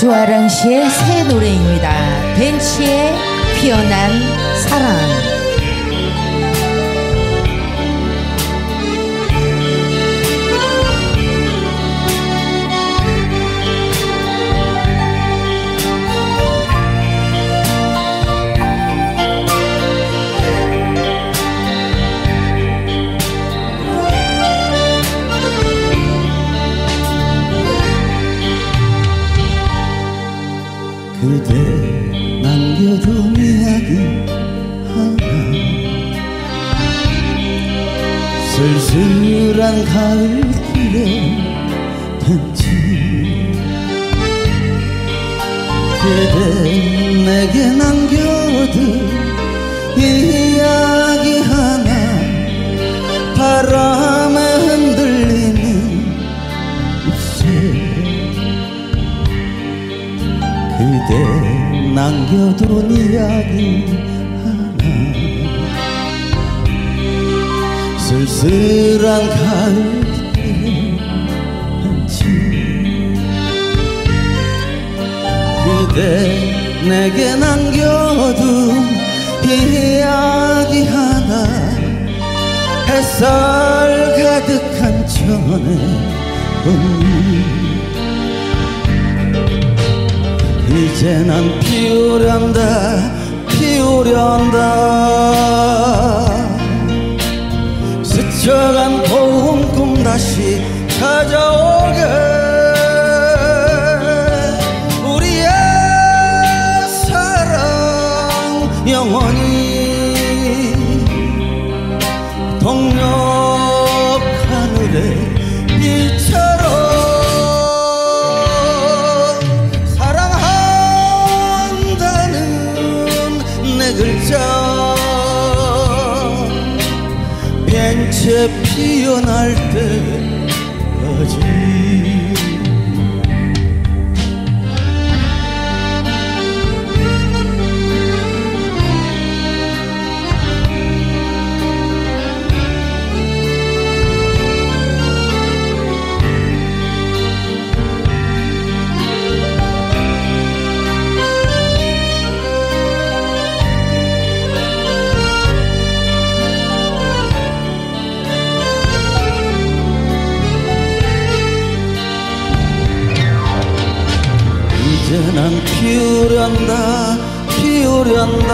조아랑 씨의 새 노래입니다. 벤치의 피어난 사랑. 그대 남겨둔 이야기 하나. 쓸쓸한 가을길에 던지 그대 내게 남 남겨둔 이야기 하나. 쓸쓸한 가을길에 한치. 그대 내게 남겨둔 이야기 하나. 햇살 가득한 천에 꽃 이제 난 피우련다 피우련다. 스쳐간 고운 꿈 다시 찾아오게. 우리의 사랑 영원히 동력 하늘의 빛처 벤치에 피어날 때까지 이제 난 피우련다 피우련다.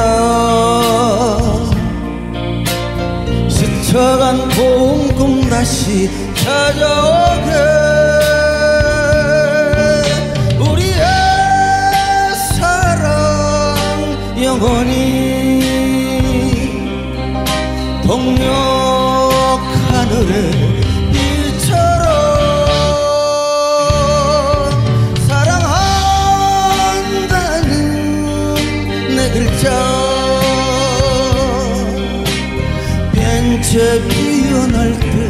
스쳐간 고운 꿈 다시 찾아오게. 영원히 동력 하늘의 벤치에 피어날 때까지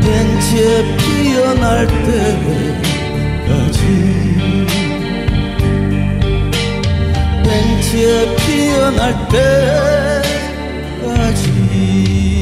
벤치에 피어날 때까지 벤치에 피어날 때까지